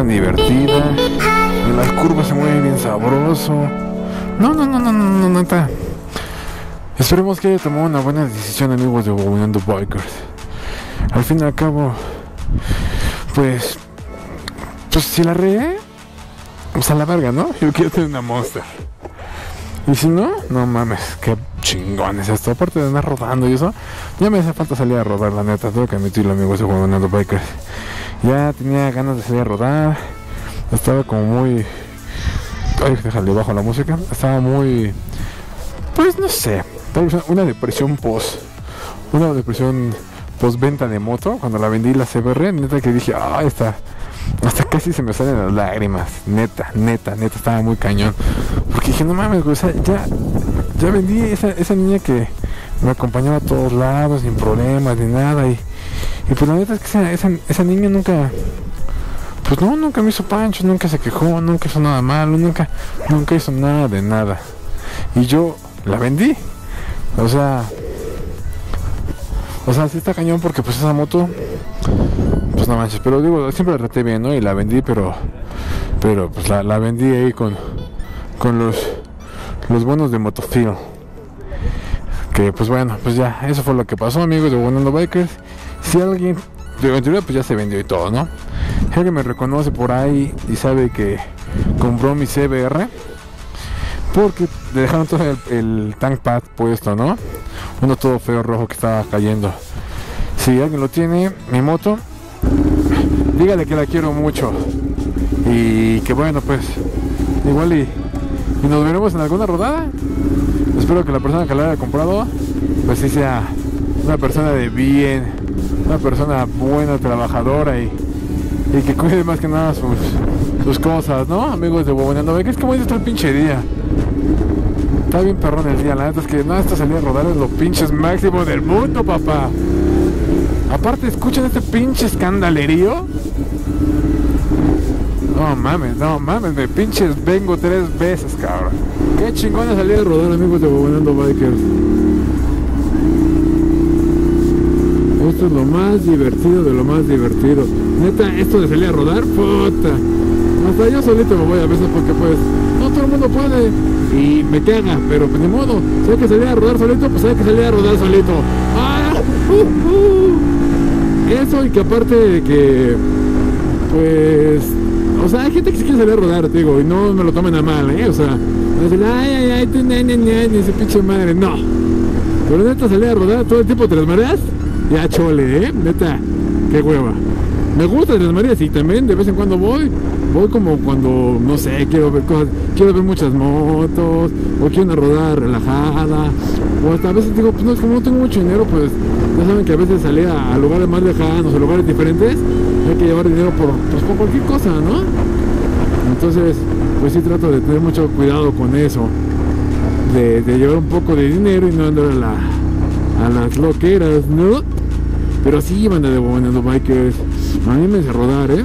Tan divertida. En las curvas se mueve bien sabroso. No, no, no, no, no, no, neta. Esperemos que haya tomado una buena decisión, amigos de Bobinando Bikers. Al fin y al cabo, pues, pues si la regué, pues a la verga, ¿no? Yo quiero tener una Monster. Y si no, no mames, qué chingón es esto. Aparte de andar rodando y eso, ya me hace falta salir a rodar, la neta. Tengo que admitirlo, amigos de Bobinando Bikers. Ya tenía ganas de salir a rodar. Estaba como muy. Ay, déjale bajo la música. Estaba muy. Pues no sé. Una depresión post. Una depresión post venta de moto. Cuando la vendí la CBR, neta que dije, ah, está. Hasta casi se me salen las lágrimas. Neta, neta, neta, estaba muy cañón. Porque dije, no mames, güey, ya, ya vendí esa, esa niña que me acompañaba a todos lados, sin problemas, ni nada. Y, y pues la neta es que esa, esa, niña nunca, pues no, nunca me hizo pancho, nunca se quejó, nunca hizo nada malo, nunca, nunca hizo nada de nada. Y yo la vendí. O sea, o sea, sí está cañón porque pues esa moto, pues no manches, pero digo, siempre la traté bien, ¿no? Y la vendí, pero, pero pues la, la vendí ahí con, con los, los bonos de Motofil. Pues bueno, pues ya, eso fue lo que pasó, amigos de Bonando Bikers. Si alguien, de aventura, pues ya se vendió y todo, ¿no? Alguien me reconoce por ahí y sabe que compró mi CBR, porque le dejaron todo el tank pad puesto, ¿no? Uno todo feo rojo que estaba cayendo. Si alguien lo tiene, mi moto, dígale que la quiero mucho. Y que bueno, pues, igual y, y nos veremos en alguna rodada. Espero que la persona que la haya comprado, pues sí sea una persona de bien, una persona buena, trabajadora y, y que cuide más que nada sus, cosas, ¿no? Amigos de Bobonando, que es como está el pinche día. Está bien perrón el día, la neta es que no, esta salida a rodar es lo pinches máximo del mundo, papá. Aparte, escuchan este pinche escandalerío. No mames, no mames, me pinches vengo tres veces, cabrón. Qué chingona salida a rodar, amigos de Bobonando Bikers. Esto es lo más divertido de lo más divertido. Neta, esto de salir a rodar, puta. Hasta yo solito me voy a veces porque pues no todo el mundo puede y me caga, pero pues ni modo. Si hay que salir a rodar solito, pues hay que salir a rodar solito. ¡Ah! ¡Uh, uh! Eso y que aparte de que pues o sea, hay gente que se quiere salir a rodar, te digo, y no me lo tomen a mal, ¿eh? O sea, no dicen, ay, ay, ay, tú, ni, ni, ni, ese pinche madre, no. Pero neta, salir a rodar todo el tiempo te las mareas, ya chole, ¿eh? Neta, qué hueva. Me gusta las mareas y también de vez en cuando voy, voy como cuando, no sé, quiero ver cosas, quiero ver muchas motos, o quiero una rodada relajada, o hasta a veces digo, pues no, es como no tengo mucho dinero, pues ya saben que a veces salir a, a lugares más lejanos, a lugares diferentes, hay que llevar dinero por, pues, por cualquier cosa, ¿no? Entonces, pues sí trato de tener mucho cuidado con eso, de, llevar un poco de dinero y no andar a, la, a las loqueras, ¿no? Pero sí, banda de Bobonando Bikers, a mí me hace rodar, ¿eh?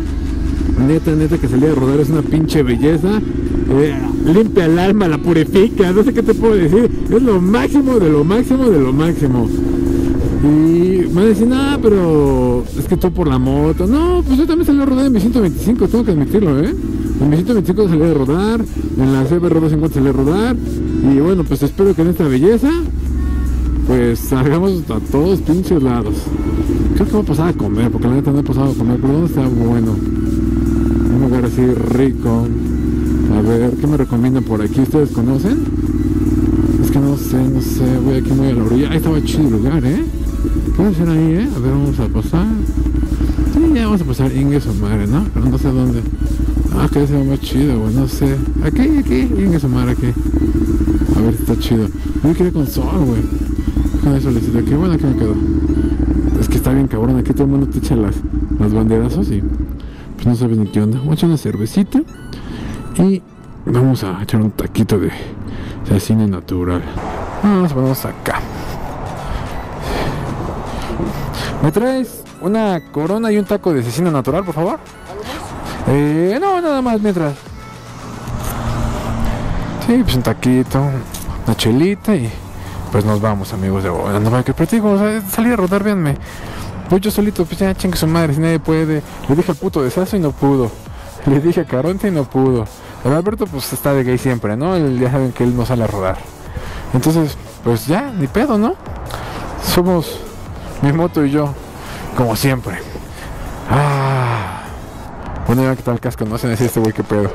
Neta, neta, que salir a rodar es una pinche belleza. Eh, limpia el alma, la purifica, no sé qué te puedo decir. Es lo máximo de lo máximo de lo máximo. Y me decían, ah, pero es que tú por la moto. No, pues yo también salí a rodar en mi 125, tengo que admitirlo, ¿eh? En mi 125 salí a rodar, en la CBR 250 salí a rodar. Y bueno, pues espero que en esta belleza, pues salgamos a todos pinches lados. Creo que voy a pasar a comer, porque la neta no he pasado a comer, pero ¿dónde está bueno? Un lugar así rico. A ver, ¿qué me recomiendan por aquí? ¿Ustedes conocen? Es que no sé, no sé, voy aquí muy a la orilla. Ahí estaba chido el lugar, ¿eh? Puede ser ahí, ¿eh? A ver, vamos a pasar. Sí, ya vamos a pasar Inges o madre, ¿no? Pero no sé dónde. Ah, que se más chido, güey, no sé. Aquí, aquí, Inges o madre, aquí. A ver, está chido. Yo quería con sol, güey. Con eso digo, qué bueno que me quedó. Es que está bien cabrón, aquí todo el mundo te echa las, las banderazos y pues no sabes ni qué onda. Vamos a echar una cervecita y vamos a echar un taquito de, de cine natural. Vamos, vamos acá. ¿Me traes una corona y un taco de asesino natural, por favor? Eh, no, nada más mientras. Sí, pues un taquito, una chelita y pues nos vamos, amigos de hoy. No que practico, o salí a rodar, véanme. Pues yo solito, pues ya chingue su madre, si nadie puede. Le dije al puto de y no pudo. Le dije a Caronte y no pudo. El Alberto pues está de gay siempre, ¿no? Él, ya saben que él no sale a rodar. Entonces, pues ya, ni pedo, ¿no? Somos mi moto y yo, como siempre. Ah. Bueno, ya que tal casco, no sé se este necesita, güey, qué pedo.